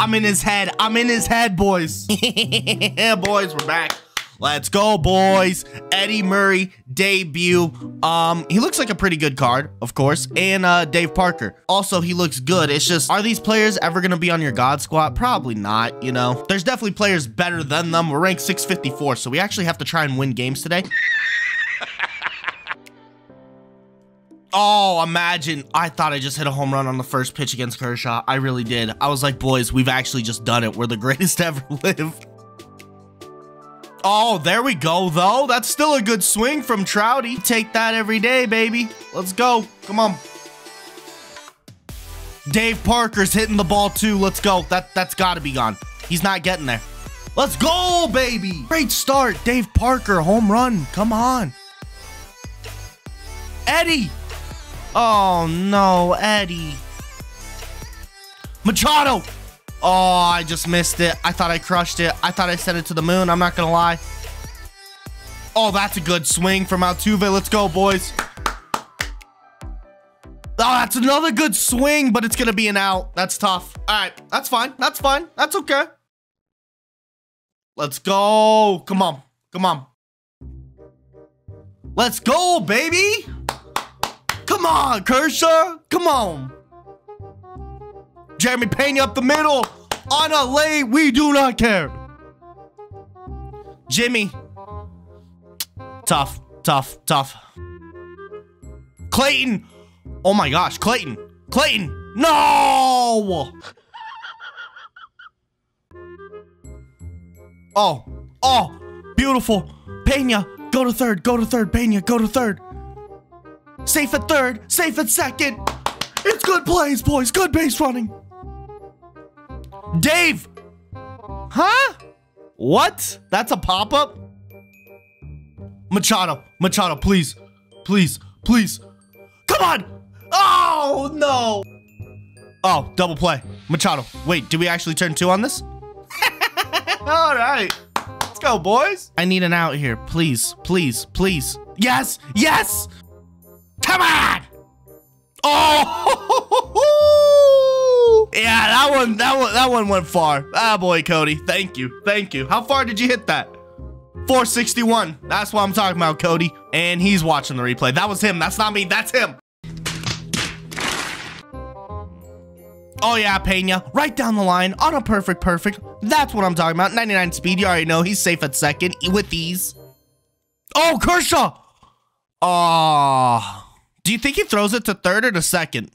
I'm in his head. I'm in his head, boys. yeah, boys, we're back. Let's go, boys. Eddie Murray debut. Um, he looks like a pretty good card, of course. And uh, Dave Parker. Also, he looks good. It's just, are these players ever gonna be on your God squad? Probably not, you know. There's definitely players better than them. We're ranked 654, so we actually have to try and win games today. Oh, imagine. I thought I just hit a home run on the first pitch against Kershaw. I really did. I was like, boys, we've actually just done it. We're the greatest ever lived. Oh, there we go, though. That's still a good swing from Trouty. Take that every day, baby. Let's go. Come on. Dave Parker's hitting the ball, too. Let's go. That, that's got to be gone. He's not getting there. Let's go, baby. Great start. Dave Parker, home run. Come on. Eddie. Oh, no, Eddie. Machado. Oh, I just missed it. I thought I crushed it. I thought I sent it to the moon. I'm not going to lie. Oh, that's a good swing from Altuve. Let's go, boys. Oh, that's another good swing, but it's going to be an out. That's tough. All right, that's fine. That's fine. That's okay. Let's go. Come on. Come on. Let's go, baby. Come on, Kershaw. Come on. Jeremy Pena up the middle. On a lay, we do not care. Jimmy. Tough, tough, tough. Clayton. Oh my gosh, Clayton. Clayton. No. Oh, oh, beautiful. Pena, go to third, go to third. Pena, go to third. Safe at third, safe at second. It's good plays, boys. Good base running. Dave! Huh? What? That's a pop-up? Machado, Machado, please, please, please. Come on! Oh, no! Oh, double play. Machado, wait, did we actually turn two on this? All right. Let's go, boys. I need an out here. Please, please, please. Yes, yes! Come on! Oh! yeah, that one, that one, that one went far. Ah, boy, Cody. Thank you, thank you. How far did you hit that? 461. That's what I'm talking about, Cody. And he's watching the replay. That was him. That's not me. That's him. Oh yeah, Pena. Right down the line on a perfect, perfect. That's what I'm talking about. 99 speed. You already know he's safe at second with these. Oh, Kershaw. Oh. Do you think he throws it to third or to second?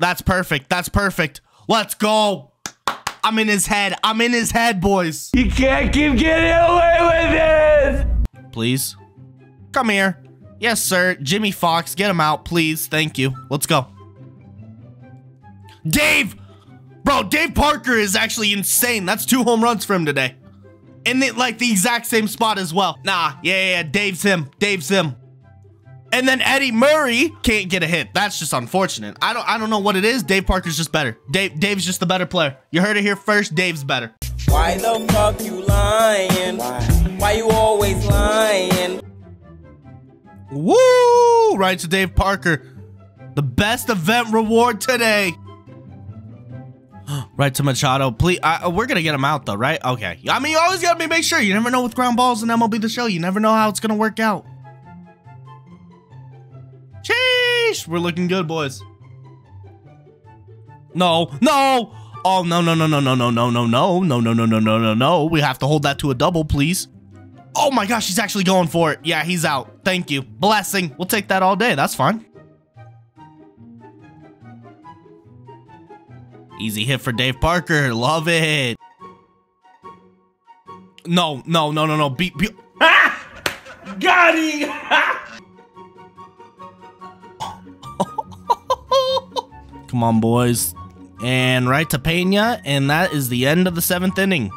That's perfect. That's perfect. Let's go. I'm in his head. I'm in his head, boys. You can't keep getting away with this. Please. Come here. Yes, sir. Jimmie Foxx, get him out, please. Thank you. Let's go. Dave! Bro, Dave Parker is actually insane. That's two home runs for him today. And they, like the exact same spot as well. Nah, yeah, yeah, yeah. Dave's him. Dave's him. And then Eddie Murray can't get a hit. That's just unfortunate. I don't I don't know what it is. Dave Parker's just better. Dave Dave's just the better player. You heard it here first. Dave's better. Why the fuck you lying? Why? Why you always lying? Woo! Right to Dave Parker. The best event reward today. right to Machado. Please, I, uh, we're gonna get him out though, right? Okay. I mean, you always gotta make sure. You never know with ground balls and MLB the Show. You never know how it's gonna work out. Sheesh! We're looking good, boys. No, no! Oh, no, no, no, no, no, no, no, no, no, no, no, no, no, no, no, no. We have to hold that to a double, please. Oh my gosh, he's actually going for it. Yeah, he's out. Thank you. Blessing. We'll take that all day. That's fine. Easy hit for Dave Parker. Love it. No, no, no, no, no. Be, be Ah! Got him! Come on, boys. And right to Pena, and that is the end of the seventh inning.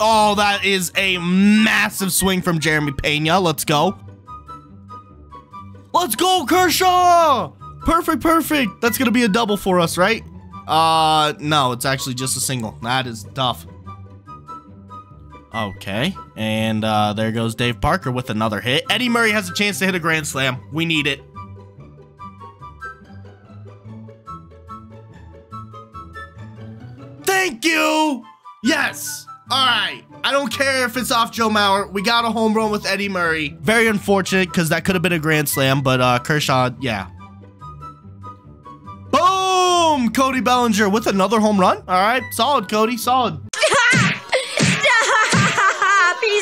Oh, that is a massive swing from Jeremy Pena. Let's go. Let's go, Kershaw! Perfect, perfect. That's gonna be a double for us, right? Uh, no, it's actually just a single. That is tough. Okay, and uh, there goes Dave Parker with another hit. Eddie Murray has a chance to hit a grand slam. We need it. You. Yes. All right. I don't care if it's off Joe Mauer. We got a home run with Eddie Murray. Very unfortunate because that could have been a grand slam, but uh, Kershaw, yeah. Boom! Cody Bellinger with another home run. All right. Solid, Cody. Solid.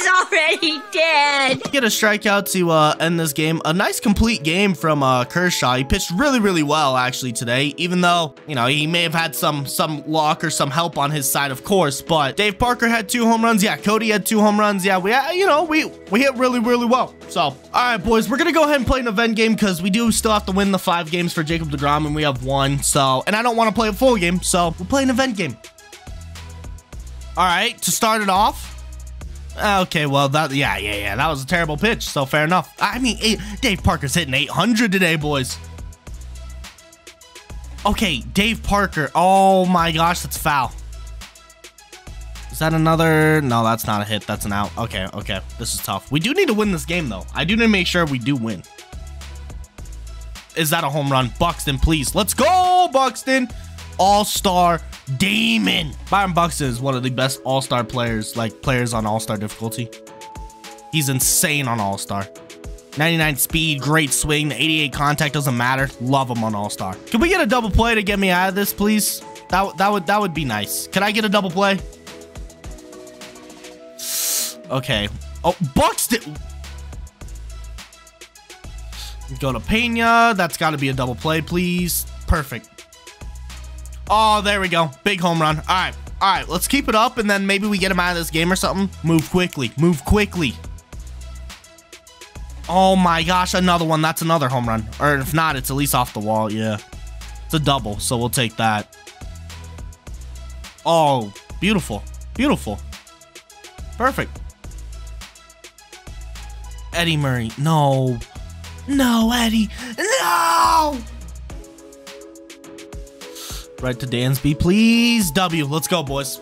He's already dead. Get a strikeout to uh, end this game. A nice complete game from uh, Kershaw. He pitched really, really well actually today. Even though you know he may have had some some luck or some help on his side, of course. But Dave Parker had two home runs. Yeah, Cody had two home runs. Yeah, we uh, you know we we hit really, really well. So all right, boys, we're gonna go ahead and play an event game because we do still have to win the five games for Jacob Degrom, and we have one. So and I don't want to play a full game, so we'll play an event game. All right, to start it off. Ah, okay, well that yeah yeah yeah that was a terrible pitch. So fair enough. I mean, eight, Dave Parker's hitting 800 today, boys. Okay, Dave Parker. Oh my gosh, that's foul. Is that another? No, that's not a hit. That's an out. Okay, okay. This is tough. We do need to win this game though. I do need to make sure we do win. Is that a home run? Buxton, please. Let's go, Buxton. All-star Damon. Byron Buxton is one of the best all-star players, like players on all-star difficulty. He's insane on all-star. 99 speed, great swing, the 88 contact doesn't matter. Love him on all-star. Can we get a double play to get me out of this, please? That, that would that would be nice. Can I get a double play? Okay. Oh, Buxton. Go to Pena. That's got to be a double play, please. Perfect. Oh, there we go. Big home run. All right. All right. Let's keep it up, and then maybe we get him out of this game or something. Move quickly. Move quickly. Oh my gosh, another one. That's another home run. Or if not, it's at least off the wall. Yeah. It's a double, so we'll take that. Oh, beautiful. Beautiful. Perfect. Eddie Murray. No. No, Eddie. No! Right to Dansby, please. W. Let's go, boys.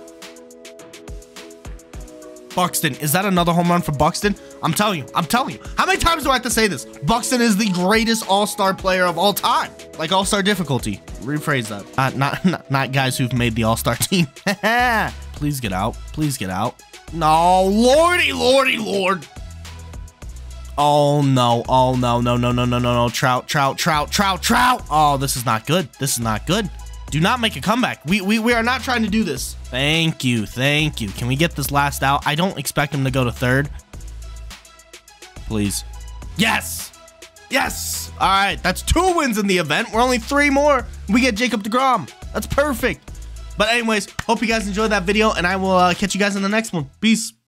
Buxton. Is that another home run for Buxton? I'm telling you. I'm telling you. How many times do I have to say this? Buxton is the greatest all-star player of all time. Like all-star difficulty. Rephrase that. Uh, not, not, not guys who've made the all-star team. Please get out. Please get out. No, lordy, lordy, lord. Oh no, oh no, no, no, no, no, no, no. Trout, trout, trout, trout, trout. Oh, this is not good. This is not good. Do not make a comeback. We, we, we are not trying to do this. Thank you, thank you. Can we get this last out? I don't expect him to go to third. Please. Yes! Yes! All right, that's two wins in the event. We're only three more. We get Jacob DeGrom. That's perfect. But anyways, hope you guys enjoyed that video, and I will uh, catch you guys in the next one. Peace.